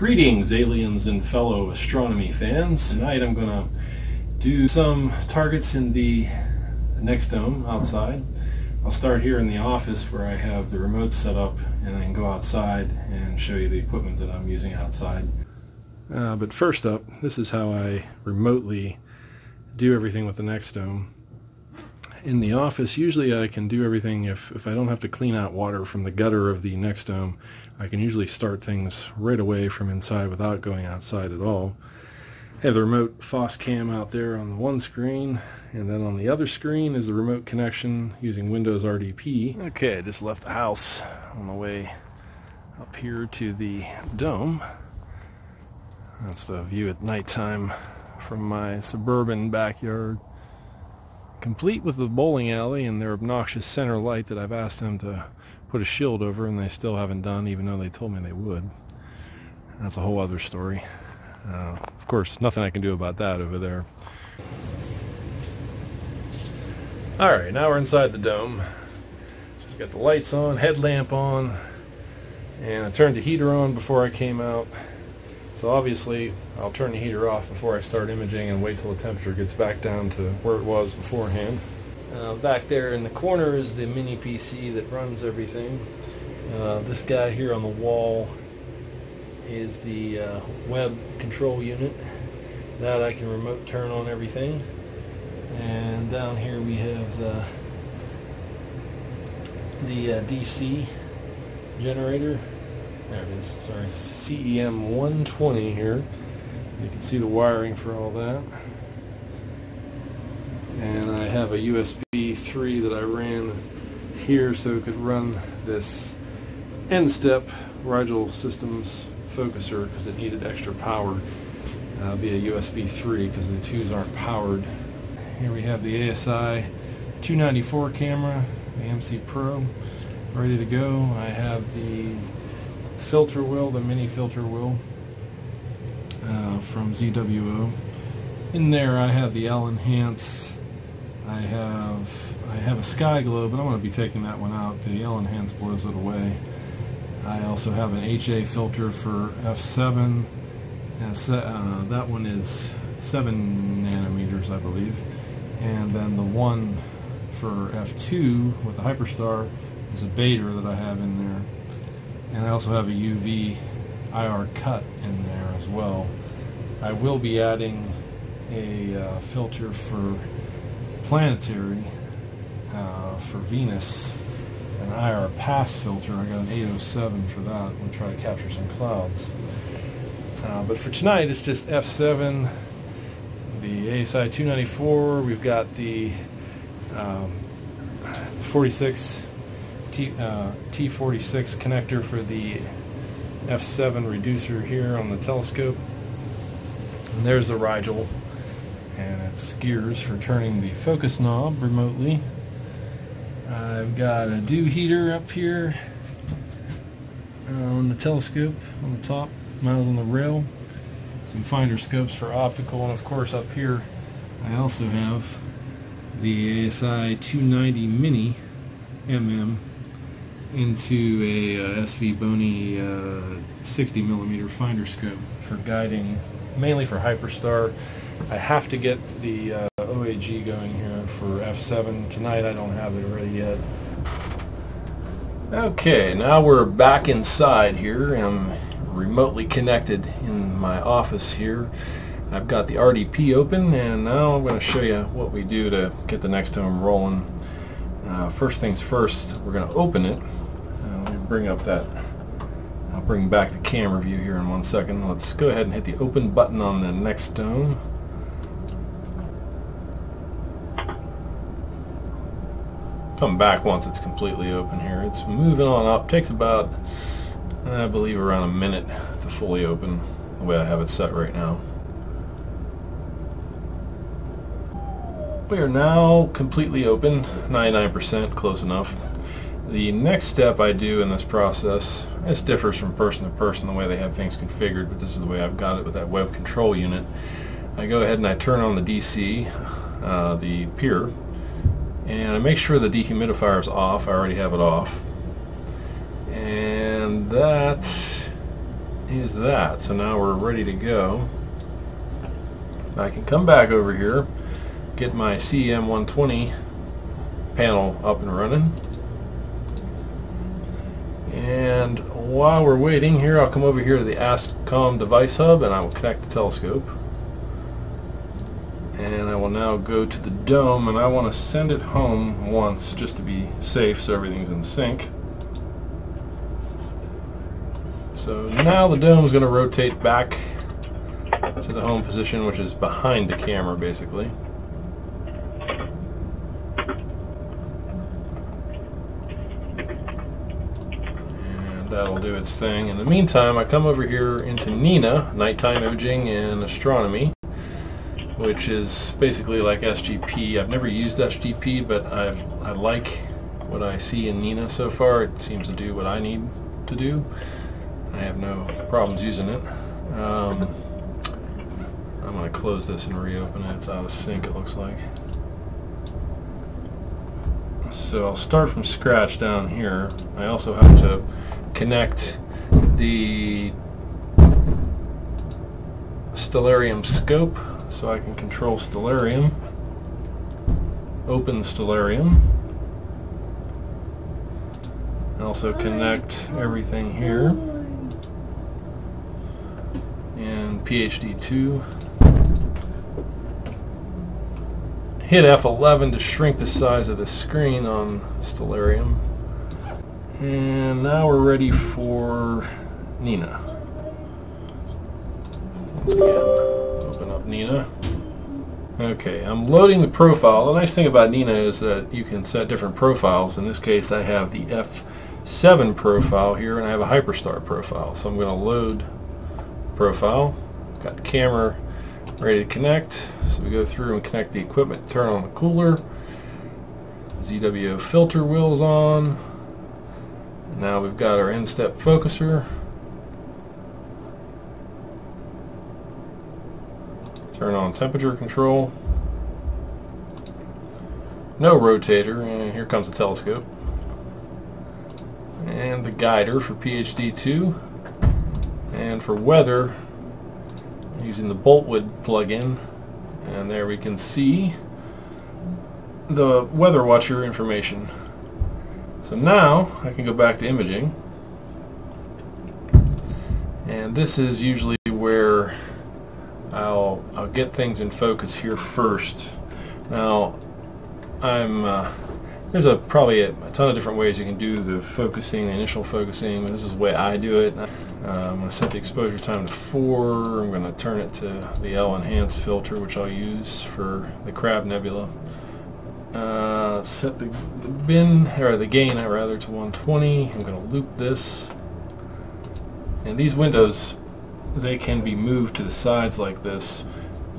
Greetings aliens and fellow astronomy fans. Tonight I'm going to do some targets in the NexDome outside. I'll start here in the office where I have the remote set up and I can go outside and show you the equipment that I'm using outside. Uh, but first up, this is how I remotely do everything with the NexDome. In the office, usually I can do everything if, if I don't have to clean out water from the gutter of the NexDome. I can usually start things right away from inside without going outside at all. I have the remote FOSCAM out there on the one screen, and then on the other screen is the remote connection using Windows RDP. Okay, I just left the house on the way up here to the dome. That's the view at nighttime from my suburban backyard. Complete with the bowling alley and their obnoxious center light that I've asked them to put a shield over and they still haven't done even though they told me they would. That's a whole other story. Uh, of course, nothing I can do about that over there. Alright, now we're inside the dome. Got the lights on, headlamp on, and I turned the heater on before I came out. So obviously, I'll turn the heater off before I start imaging and wait till the temperature gets back down to where it was beforehand. Uh, back there in the corner is the mini PC that runs everything. Uh, this guy here on the wall is the uh, web control unit. That I can remote turn on everything. And down here we have the, the uh, DC generator. There it is, sorry. CEM 120 here. You can see the wiring for all that. And I have a USB 3 that I ran here so it could run this N-step Rigel Systems focuser because it needed extra power uh, via USB 3 because the twos aren't powered. Here we have the ASI 294 camera, the MC Pro, ready to go. I have the filter wheel, the mini filter wheel uh, from ZWO. In there I have the L-Enhance. I have I have a Sky Glow, but I'm going to be taking that one out. The L-Enhance blows it away. I also have an HA filter for F7. Uh, that one is 7 nanometers, I believe. And then the one for F2 with the Hyperstar is a beta that I have in there. And I also have a UV IR cut in there as well. I will be adding a uh, filter for planetary uh, for Venus an IR pass filter. I got an 807 for that. We'll try to capture some clouds. Uh, but for tonight, it's just F7, the ASI 294. We've got the um, 46 T, uh, T46 connector for the F7 reducer here on the telescope. And there's the Rigel, and it's gears for turning the focus knob remotely. I've got a dew heater up here on the telescope on the top, mounted on the rail. Some finder scopes for optical, and of course up here I also have the ASI 290 Mini MM into a uh, SVBONY uh, 60 millimeter finder scope for guiding, mainly for Hyperstar. I have to get the uh, OAG going here for F7 tonight. I don't have it ready yet. Okay, now we're back inside here. I'm remotely connected in my office here. I've got the RDP open and now I'm going to show you what we do to get the NexDome rolling. Uh, first things first, we're going to open it. Uh, let me bring up that, I'll bring back the camera view here in one second. Let's go ahead and hit the open button on the NexDome. Come back once it's completely open here. It's moving on up. Takes about, I believe, around a minute to fully open the way I have it set right now. We are now completely open, 99%, close enough. The next step I do in this process, this differs from person to person the way they have things configured, but this is the way I've got it with that web control unit. I go ahead and I turn on the DC, uh, the PIR, and I make sure the dehumidifier is off. I already have it off. And that is that. So now we're ready to go. I can come back over here, get my CM120 panel up and running. And while we're waiting here, I'll come over here to the ASCOM device hub and I will connect the telescope. And I will now go to the dome and I want to send it home once just to be safe so everything's in sync. So now the dome is going to rotate back to the home position, which is behind the camera, basically. And that'll do its thing. In the meantime, I come over here into NINA, Nighttime Imaging and Astronomy, which is basically like SGP. I've never used SGP, but i I like what I see in NINA so far. It seems to do what I need to do. I have no problems using it. Um, I'm going to close this and reopen it. It's out of sync it looks like. So I'll start from scratch down here. I also have to connect the Stellarium scope so I can control Stellarium. Open Stellarium. And Also connect everything here and PHD2. Hit F11 to shrink the size of the screen on Stellarium. And now we're ready for NINA. Once again, up NINA. Okay, I'm loading the profile. The nice thing about NINA is that you can set different profiles. In this case, I have the F7 profile here, and I have a Hyperstar profile. So I'm going to load profile. Got the camera ready to connect. So we go through and connect the equipment, turn on the cooler. ZWO filter wheels on. Now we've got our N-step focuser. Turn on temperature control. No rotator, and here comes the telescope. And the guider for PHD2 and for weather using the Boltwood plugin and there we can see the weather watcher information so now I can go back to imaging and this is usually get things in focus here first now I'm uh, there's a probably a, a, ton of different ways you can do the focusing, the initial focusing. This is the way I do it. Uh, I'm going to set the exposure time to 4. I'm going to turn it to the L Enhance filter, which I'll use for the Crab Nebula. Uh, set the, the bin, or the gain rather, to 120. I'm going to loop this. And these windows, they can be moved to the sides like this.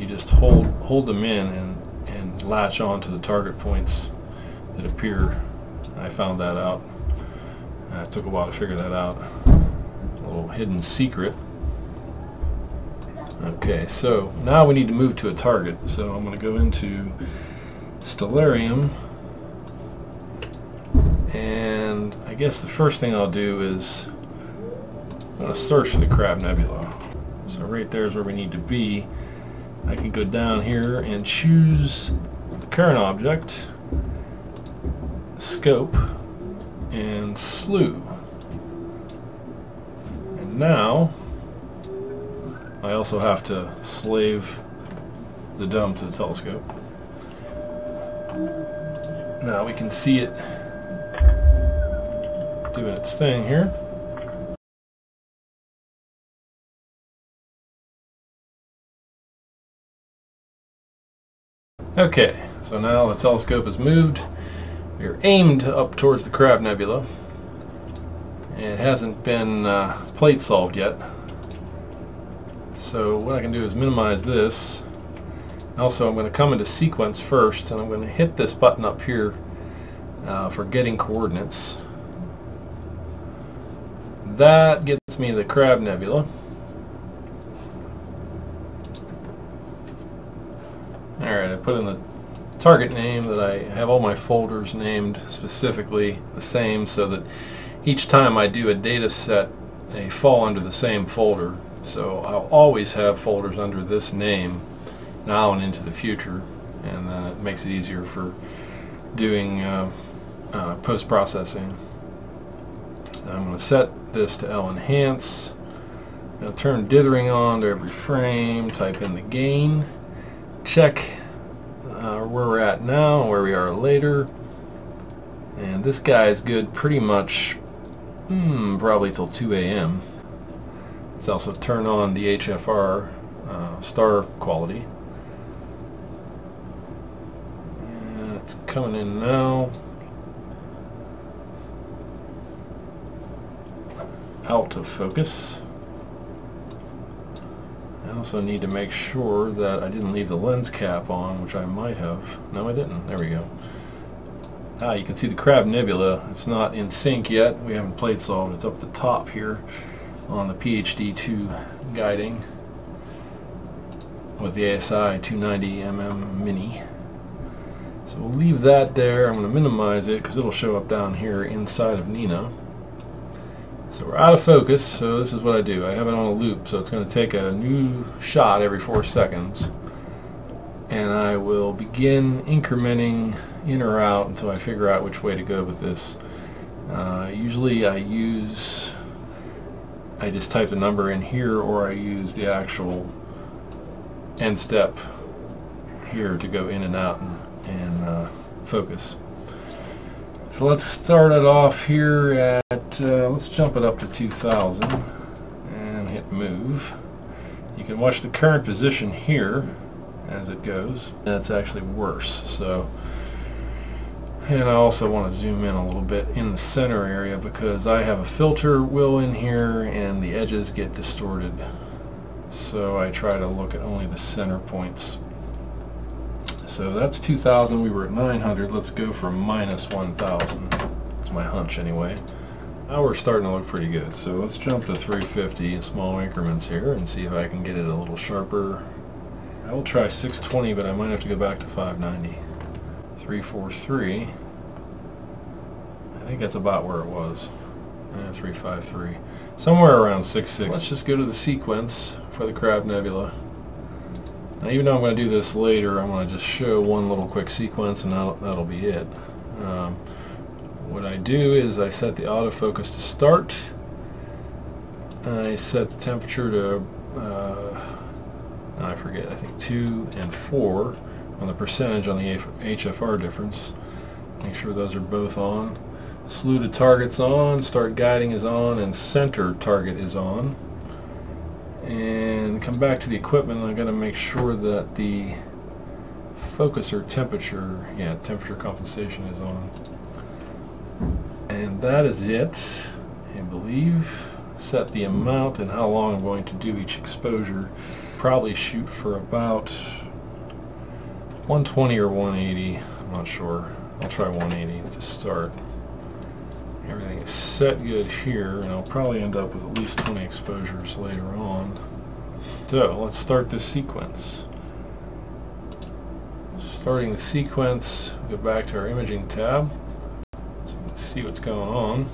You just hold hold them in and, and latch on to the target points that appear. I found that out. Uh, it took a while to figure that out. A little hidden secret. Okay, so now we need to move to a target. So I'm going to go into Stellarium and I guess the first thing I'll do is I'm going to search for the Crab Nebula. So right there is where we need to be. I can go down here and choose the current object scope and slew. And now I also have to slave the dome to the telescope. Now we can see it doing its thing here. Okay, so now the telescope is moved we're aimed up towards the Crab Nebula. It hasn't been uh, plate solved yet. So what I can do is minimize this. Also I'm going to come into sequence first and I'm going to hit this button up here uh, for getting coordinates. That gets me the Crab Nebula. Alright, I put in the target name that I have all my folders named specifically the same so that each time I do a data set they fall under the same folder. So I'll always have folders under this name now and into the future, and then it makes it easier for doing uh, uh, post-processing. I'm going to set this to L enhance. Now turn dithering on to every frame, type in the gain, check uh, where we're at now, where we are later, and this guy is good pretty much hmm, probably till 2 a.m. Let's also turn on the HFR uh, star quality. And it's coming in now. Out of focus. I also need to make sure that I didn't leave the lens cap on, which I might have. No, I didn't. There we go. Ah, you can see the Crab Nebula. It's not in sync yet. We haven't plate solved. It's up the top here on the PHD2 guiding with the ASI 290mm Mini. So we'll leave that there. I'm going to minimize it because it'll show up down here inside of Nina. So we're out of focus, so this is what I do. I have it on a loop, so it's going to take a new shot every four seconds. And I will begin incrementing in or out until I figure out which way to go with this. Uh, usually I use, I just type the number in here or I use the actual N-step here to go in and out and, and uh, focus. So let's start it off here at, uh, let's jump it up to 2000 and hit move. You can watch the current position here as it goes. That's actually worse. So and I also want to zoom in a little bit in the center area because I have a filter wheel in here and the edges get distorted. So I try to look at only the center points. So that's 2,000. We were at 900. Let's go for minus 1,000. That's my hunch anyway. Now we're starting to look pretty good. So let's jump to 350 in small increments here and see if I can get it a little sharper. I will try 620, but I might have to go back to 590. 343. I think that's about where it was. Eh, 353. Somewhere around 66. Let's just go to the sequence for the Crab Nebula. Now even though I'm going to do this later, I'm going to just show one little quick sequence and that'll, that'll be it. Um, what I do is I set the autofocus to start. I set the temperature to, uh, I forget, I think 2 and 4 on the percentage on the HFR difference. Make sure those are both on. Slew to target's on, start guiding is on, and center target is on. And come back to the equipment, I'm going to make sure that the focuser temperature, yeah, temperature compensation is on. And that is it, I believe. Set the amount and how long I'm going to do each exposure. Probably shoot for about 120 or 180, I'm not sure. I'll try 180 to start. Everything is set good here, and I'll probably end up with at least 20 exposures later on. So, let's start this sequence. Starting the sequence, go back to our imaging tab. So let's see what's going on.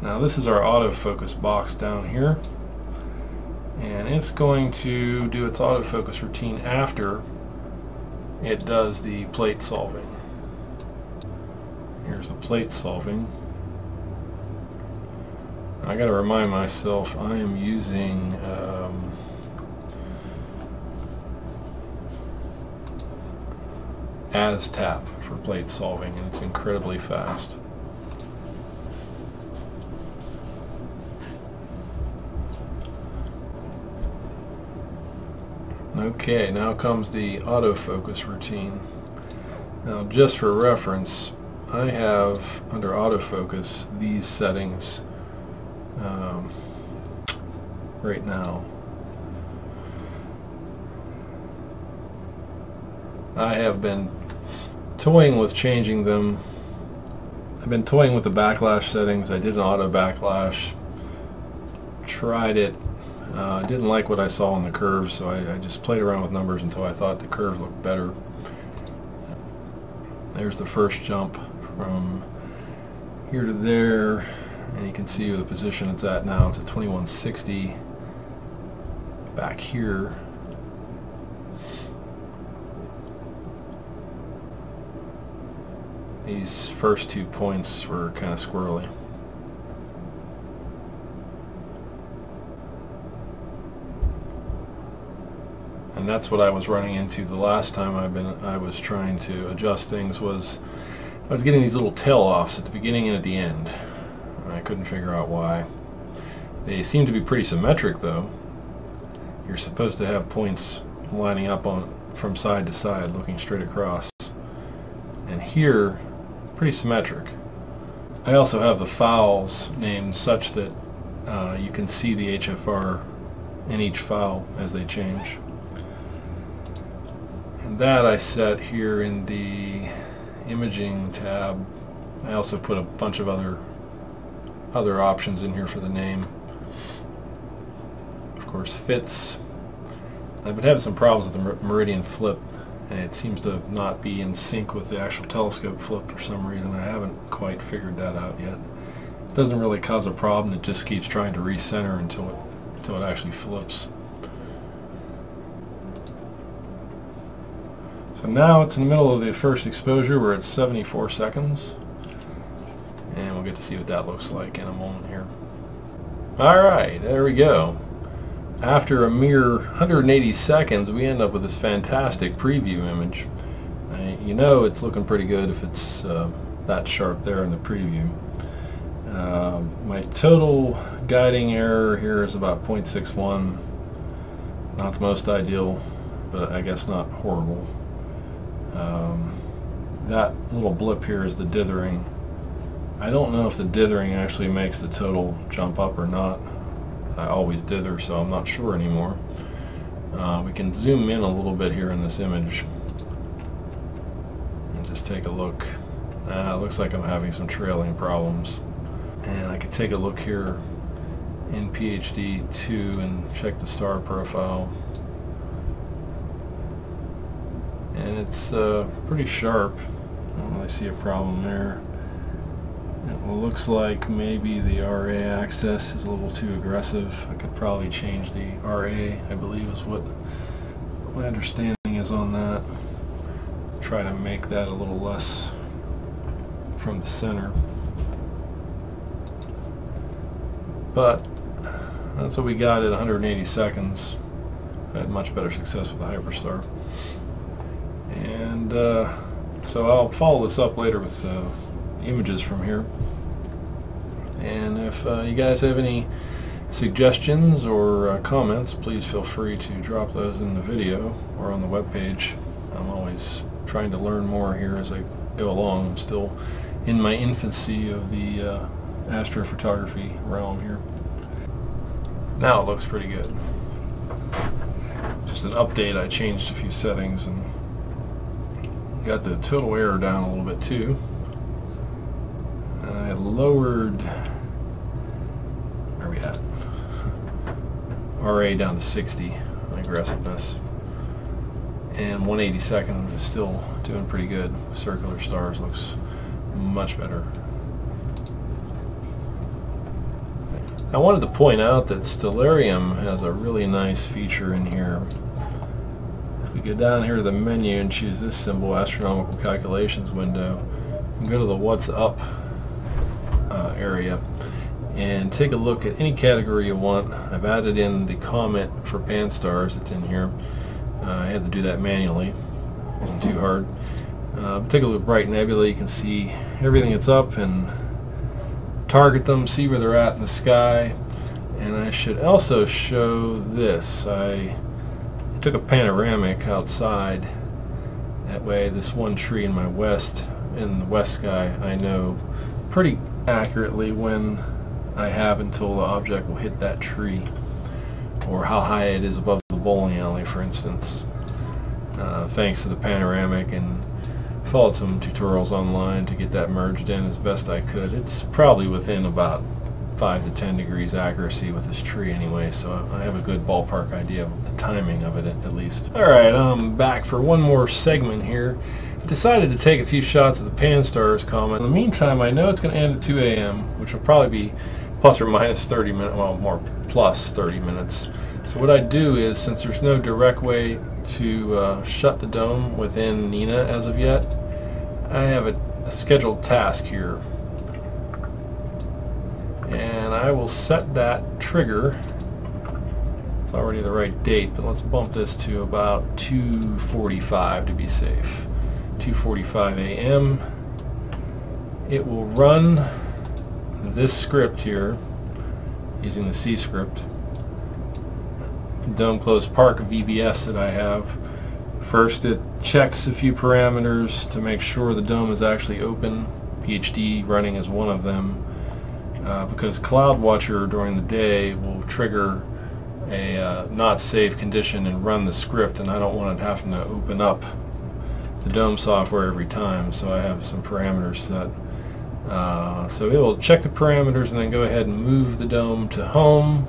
Now this is our autofocus box down here. And it's going to do its autofocus routine after it does the plate solving. Here's the plate solving. I got to remind myself I am using um, ASTAP for plate solving and it's incredibly fast. Okay, now comes the autofocus routine. Now just for reference, I have under autofocus these settings um, right now. I have been toying with changing them. I've been toying with the backlash settings. I did an auto backlash, tried it uh, didn't like what I saw on the curves, so I, I, just played around with numbers until I thought the curves looked better. There's the first jump from here to there, and you can see the position it's at now. It's at 2160 back here. These first two points were kind of squirrely. and that's what I was running into the last time I've been I was trying to adjust things was I was getting these little tail offs at the beginning and at the end. I couldn't figure out why. They seem to be pretty symmetric though. You're supposed to have points lining up on from side to side looking straight across. And here, pretty symmetric. I also have the files named such that uh, you can see the HFR in each file as they change. And that I set here in the imaging tab. I also put a bunch of other other options in here for the name. Of course, fits. I've been having some problems with the Meridian flip, and it seems to not be in sync with the actual telescope flip for some reason. I haven't quite figured that out yet. It doesn't really cause a problem. It just keeps trying to recenter until it until it actually flips. So now it's in the middle of the first exposure. We're at 74 seconds. And we'll get to see what that looks like in a moment here. Alright, there we go. After a mere 180 seconds, we end up with this fantastic preview image. You know it's looking pretty good if it's uh, that sharp there in the preview. Uh, my total guiding error here is about 0.61. Not the most ideal, but I guess not horrible. Um, that little blip here is the dithering. I don't know if the dithering actually makes the total jump up or not. I always dither, so I'm not sure anymore. Uh, we can zoom in a little bit here in this image and just take a look. Uh, looks like I'm having some trailing problems. And I can take a look here in PHD 2 and check the star profile. And it's uh, pretty sharp. I don't really see a problem there. It looks like maybe the RA access is a little too aggressive. I could probably change the RA, I believe is what my understanding is on that. Try to make that a little less from the center. But that's what we got at 180 seconds. I had much better success with the Hyperstar. And uh, so I'll follow this up later with uh, images from here. And if uh, you guys have any suggestions or uh, comments, please feel free to drop those in the video or on the web page. I'm always trying to learn more here as I go along. I'm still in my infancy of the uh, astrophotography realm here. Now it looks pretty good. Just an update, I changed a few settings and got the total error down a little bit too. And I lowered, where we at? RA down to 60 on aggressiveness. And 182nd is still doing pretty good. Circular stars looks much better. I wanted to point out that Stellarium has a really nice feature in here go down here to the menu and choose this symbol, Astronomical Calculations window, and go to the What's Up uh, area and take a look at any category you want. I've added in the comment for Pan-STARRS that's in here. Uh, I had to do that manually. It wasn't too hard. Uh, take a look at Bright Nebula. You can see everything that's up and target them, see where they're at in the sky. And I should also show this. I took a panoramic outside. That way this one tree in my west, in the west sky, I know pretty accurately when I have until the object will hit that tree or how high it is above the bowling alley for instance. Uh, thanks to the panoramic and followed some tutorials online to get that merged in as best I could. It's probably within about 5 to 10 degrees accuracy with this tree anyway, so I have a good ballpark idea of the timing of it at least. Alright, I'm back for one more segment here. I decided to take a few shots of the Pan-STARRS comet. In the meantime, I know it's going to end at 2 a.m., which will probably be plus or minus 30 minutes, well, more plus 30 minutes. So what I do is, since there's no direct way to uh, shut the dome within Nina as of yet, I have a, a scheduled task here. And I will set that trigger it's already the right date, but let's bump this to about 2.45 to be safe. 2.45 a.m. It will run this script here using the cscript. Dome closed park VBS that I have. First it checks a few parameters to make sure the dome is actually open. PhD running is one of them. Uh, because CloudWatcher during the day will trigger a uh, not safe condition and run the script and I don't want it having to open up the dome software every time so I have some parameters set uh, so it will check the parameters and then go ahead and move the dome to home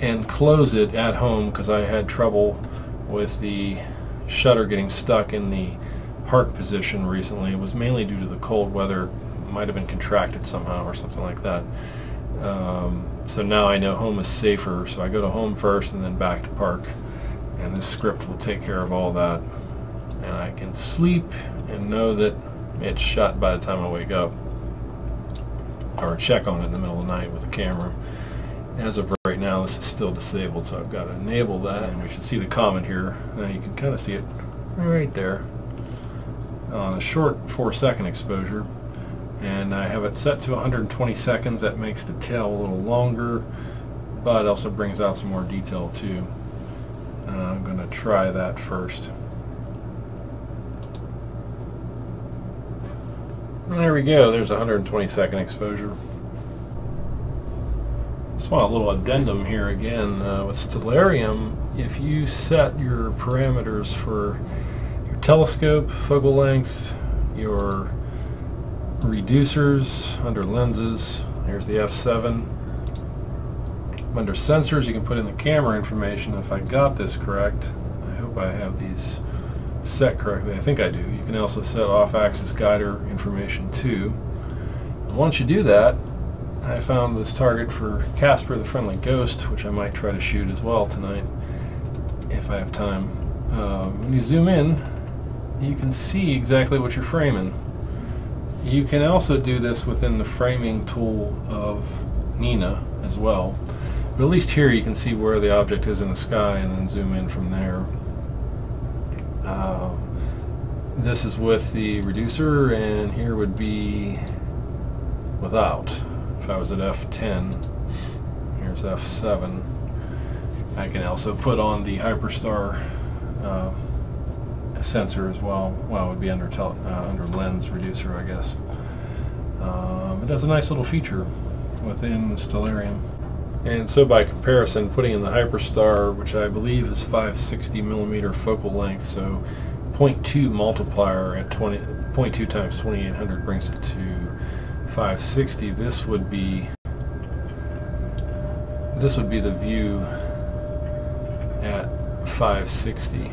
and close it at home because I had trouble with the shutter getting stuck in the park position recently. It was mainly due to the cold weather. Might have been contracted somehow or something like that. Um, so now I know home is safer, so I go to home first and then back to park. And this script will take care of all that. And I can sleep and know that it's shut by the time I wake up. Or check on it in the middle of the night with a camera. As of right now, this is still disabled, so I've got to enable that. And we should see the comment here. Now you can kind of see it right there on a short four second exposure and I have it set to 120 seconds. That makes the tail a little longer but also brings out some more detail too. Uh, I'm going to try that first. And there we go. There's 120 second exposure. Just want a little addendum here again uh, with Stellarium. If you set your parameters for your telescope focal length your reducers, under lenses, here's the f7. Under sensors, you can put in the camera information. If I got this correct, I hope I have these set correctly. I think I do. You can also set off-axis guider information too. And once you do that, I found this target for Casper the Friendly Ghost, which I might try to shoot as well tonight, if I have time. Uh, when you zoom in, you can see exactly what you're framing. You can also do this within the framing tool of Nina as well. But at least here you can see where the object is in the sky and then zoom in from there. Uh, this is with the reducer and here would be without. If I was at F10, here's F7. I can also put on the Hyperstar uh, sensor as well. Well, it would be under uh, under lens reducer, I guess. Um, it has a nice little feature within Stellarium. And so by comparison, putting in the Hyperstar, which I believe is 560 millimeter focal length, so 0.2 multiplier at 20, 0.2 times 2800 brings it to 560. This would be this would be the view at 560.